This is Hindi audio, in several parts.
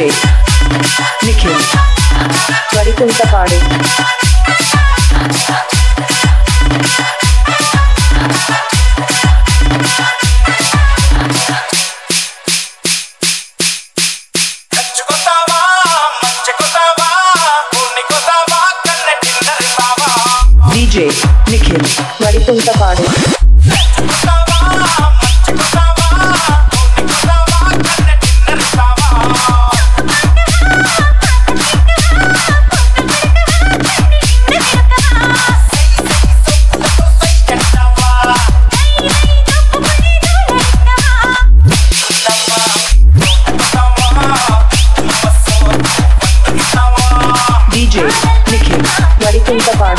विजय निखिल वरिकुंत पाड़े DJ Nikhil Varikunta Padu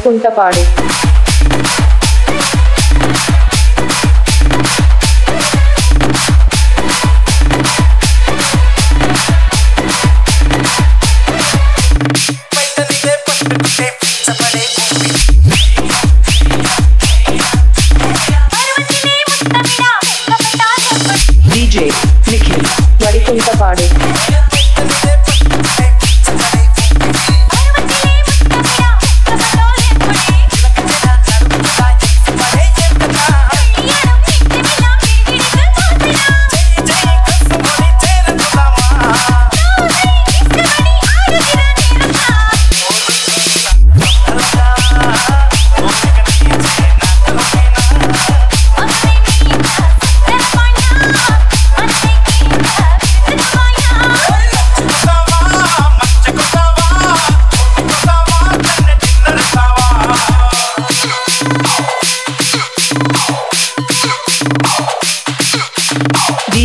Varikuntapaadu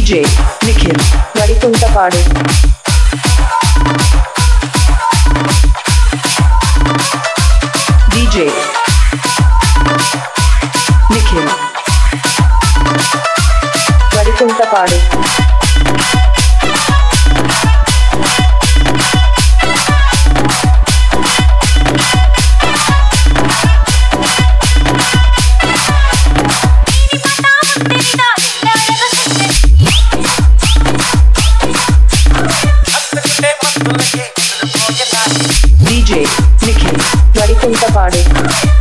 DJ Nikhil Bariton Tapare DJ Nikhil Bariton Tapare Pinta Party.